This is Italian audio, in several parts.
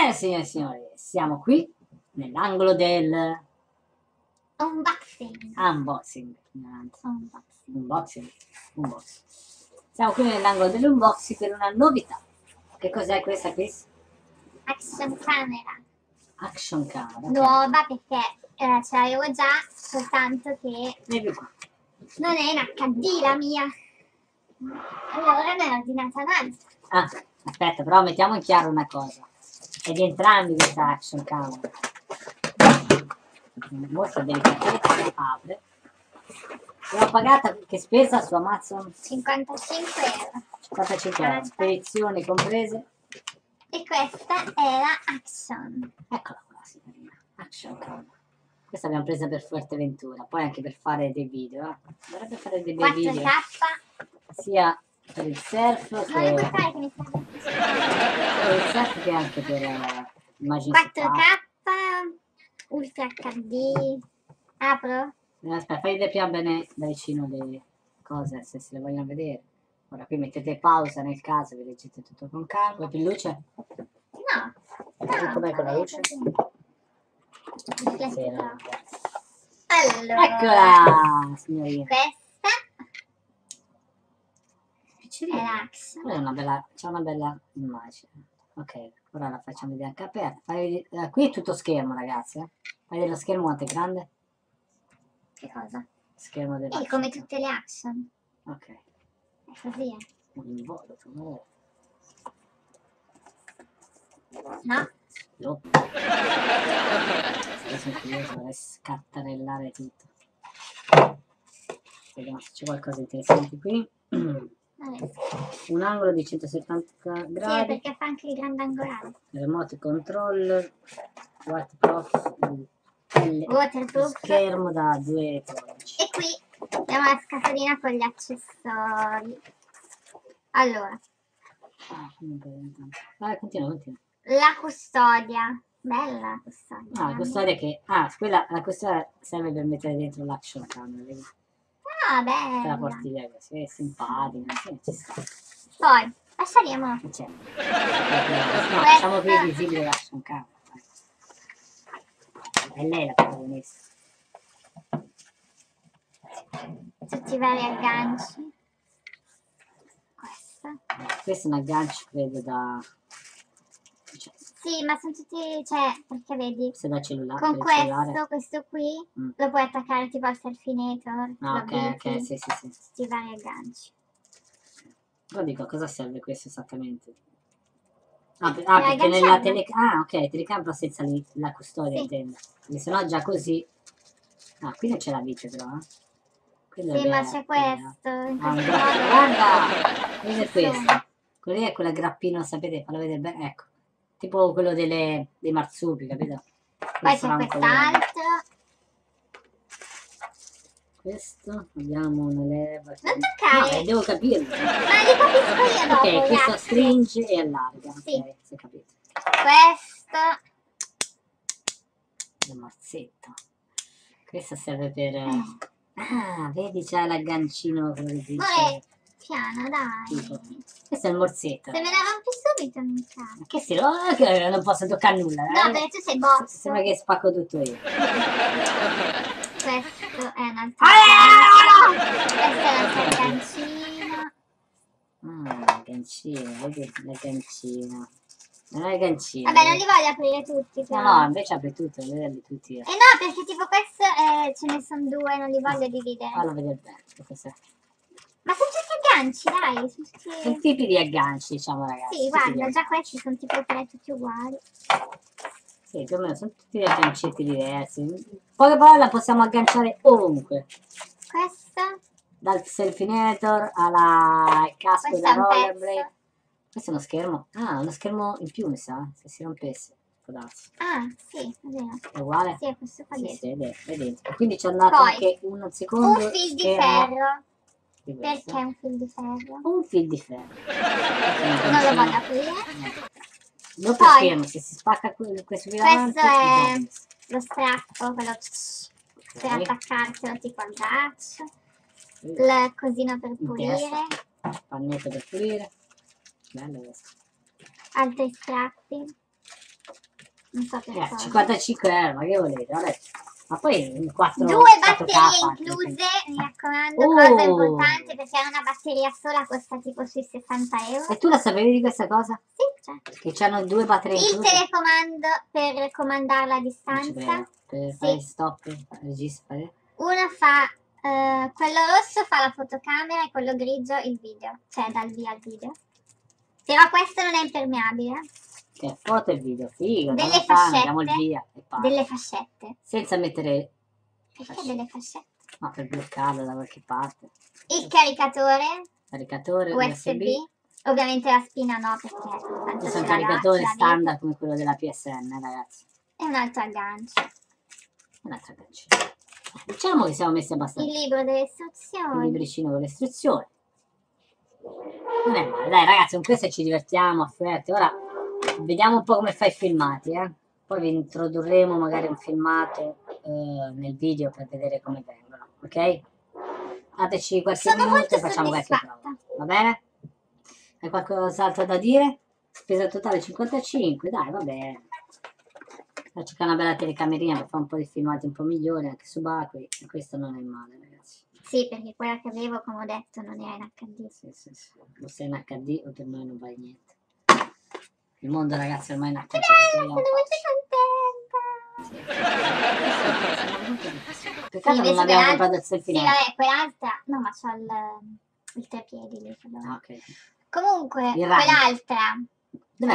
Bene, signore e signori, siamo qui nell'angolo del Unboxing. unboxing. Unboxing. Unboxing. Unboxing. Siamo qui nell'angolo dell'unboxing per una novità. Che cos'è questa, Chris? Action camera. Action camera. Nuova perché eh, ce l'avevo già, soltanto che non è in HD la mia. Allora ne ho ordinata un'altra. Ah, aspetta, però mettiamo in chiaro una cosa. È di entrambi questa action camera. Mostra delicatezza, apre. L'ho pagata che spesa su Amazon 55 euro. 55 euro, spedizioni comprese. E questa è la Action. Eccola qua, signorina. Action camera. Questa l'abbiamo presa per Fuerteventura, poi anche per fare dei video. eh. Dovrebbe fare dei bei video 4K. sia per il surf Non che, buttare che anche per eh, immagini 4K. Ultra HD. Apro? Eh, Aspetta, fai vedere prima bene da vicino le cose, se se le vogliono vedere. Ora qui mettete pausa nel caso, vi leggete tutto con calma. Vuoi più luce? No. No com'è con la luce? Sì, no. Allora. Eccola, signorina. Questa bella, c'è una bella immagine. Ok, ora la facciamo vedere anche aperta. Fai eh, qui è tutto schermo, ragazzi. Eh. Fai lo schermo quanto è grande? Che cosa? Schermo del E come tutte le Action. Ok. È così, eh. Un involuto, oh. No? No. Adesso vorrei scattarellare tutto. Vediamo se c'è qualcosa di interessante qui. Vabbè. Un angolo di 170 Sì, gradi, perché fa anche il grandangolare. remote control, waterproof, Waterproof. schermo da 2 pollici. E qui abbiamo la scatolina con gli accessori. Allora, Ah, continua, continua. la custodia. Bella la custodia. Ah, la custodia che... Ah, quella, la custodia serve per mettere dentro l'action camera, vedi? Ah, Te la bella. porti via così, è simpatica, sì, ci sta. Poi. Che c'è? No, facciamo qui visibile l'action camera. È lei la protagonista. Tutti i vari agganci. Questa. Questo è un aggancio, credo, da... Sì, ma sono tutti, cioè, perché vedi, se da cellulare, con il cellulare. questo, questo qui, Mm. lo puoi attaccare tipo al selfinator, Ah, lo ok, bichi, ok, sì, sì, sì. tutti i vari agganci. Però dico, a cosa serve questo esattamente? Ah, per- ah, Per perché nella agganciarlo. tele... Ah, ok, telecamera senza la custodia, Sì. intendo. Perché sennò già così... Ah, qui non c'è la vite però, eh. Qui Sì, ma c'è questo, in Ah, questo. Guarda! Vedete Insomma. questo? Quello lì è quel grappino, sapete, fallo vedere bene, ecco. Tipo quello delle, dei marsupi, capito? Poi c'è quest'altro. Questo, abbiamo una leva. Non No, toccare! eh, devo capirlo. Ma li capisco io dopo, Ok, questo grazie. stringe e allarga. Ok, Sì. si è capito. Questo. Il morsetto. Questo serve per... eh, Ah, vedi c'è l'aggancino, che dice... Amore, piano, dai. Questo è il morsetto. Se me la rompi subito non cade. Che si oh, che non posso toccare nulla. No, eh. perché tu sei boss. Sembra che spacco tutto io. Questo è un altro Ah! aggancio. Questo è un altro aggancino. Ah, l'aggancino, vedi l'aggancino. Non è l'aggancino. Vabbè, non li voglio aprire tutti, No, però. no, invece apri tutto, vederli tutti. Eh no, perché tipo questo eh, ce ne sono due, non li voglio dividere. Fallo vedere bene. che cos'è. Agganci, dai. Tutti... Tipi di agganci, diciamo ragazzi. Sì, guarda, già agganci. questi sono tipo tre tutti uguali. Sì, più o meno sono tutti aggancetti diversi. Poche parole la possiamo agganciare ovunque. Questo, Dal selfinator alla casco questo un rollerblade. Questo è uno schermo. Ah, uno schermo in più, mi sa. Se si rompesse. Ah, sì, è vero. È uguale? Sì, questo qua Sì, dietro. sì, è dentro, dentro. Quindi ci è andato Poi, anche un secondo Un fil di ferro. Perché un fil di ferro? Un fil di ferro. Non lo voglio aprire. Doppio Poi- schermo, se si spacca que- questo filamento, Questo è lo strappo, quello per Ok. attaccartelo tipo al braccio. Il cosino per pulire. Pannetto per pulire. Bello questo. Altri strappi. Non so che cosa. 55 euro, ma che volete? Vabbè. Ma poi 4 Due batterie incluse, mi raccomando, Oh. cosa importante perché una batteria sola costa tipo sui 60 euro. E tu la sapevi di questa cosa? Sì, certo. Che c'hanno due batterie Il incluse? telecomando per comandarla a distanza. Per Sì. fare stop, registrare. Uno fa, eh, quello rosso fa la fotocamera e quello grigio il video, cioè dal via al video. Però questo non è impermeabile. Che foto e video, figo. Delle fascette. fascette. Diamo il via. Delle fascette. Senza mettere... Perché delle fascette? No, per bloccarla da qualche parte. Il caricatore Caricatore USB. Ovviamente la spina no perché Questo è un caricatore standard come quello della PSN, ragazzi. E un altro aggancio. Un'altra cancella. Diciamo che siamo messi Il abbastanza. libro delle Il istruzioni. libricino con le istruzioni. Non è male, dai ragazzi, con questo ci divertiamo, affretti. Ora vediamo un po' come fai i filmati, eh. Poi vi introdurremo magari un filmato eh, nel video per vedere come vengono, ok? Dateci qualche Sono minuto e facciamo qualche prova, va bene? Hai qualcos'altro da dire? Spesa totale 55, dai, va bene. Cercando una bella telecamerina per fare un po' di filmati un po' migliori anche su Bacqui. E questo non è male, ragazzi. Sì, perché quella che avevo, come ho detto, non era in HD. Sì, sì, sì. Lo sei in HD o per noi non vale niente. Il mondo, ragazzi, ormai è in HD. Sono molto farci. Peccato Sì, non invece abbiamo quell'altra- comprato il Sì, selfie vabbè, quell'altra... No, ma c'ho il, il trepiedi lì. Ah, ok. Comunque, quell'altra... Dov'è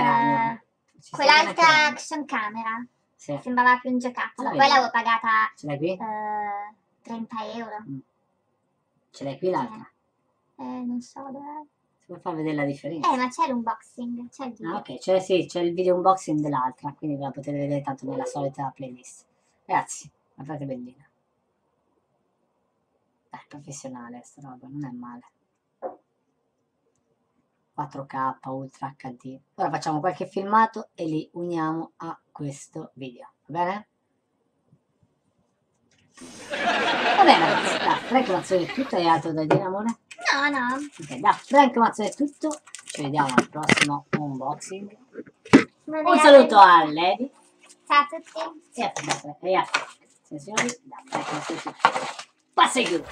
sta quell'altra action camera Sì. sembrava più un giocattolo. Ah, Quella vedi. l'avevo pagata Ce l'hai qui? eh, 30 euro. Ce l'hai qui l'altra? Eh, non so dov'è. Si può far vedere la differenza? Eh, ma c'è l'unboxing, c'è il video. Ah, ok, c'è, sì, c'è il video unboxing dell'altra, quindi ve la potete vedere tanto nella solita playlist. Ragazzi, la fate bellina. Dai, professionale sta roba, non è male. 4K, Ultra HD. Ora facciamo qualche filmato e li uniamo a questo video, va bene? Va bene ragazzi, Frank Mazzoni è tutto, hai altro da dire amore? No, no. Ok, da Frank Mazzoni è tutto, ci vediamo al prossimo unboxing. Non Un saluto a Levi Ciao a tutti. e a e te. Signori, da Frank è tutto. Passa il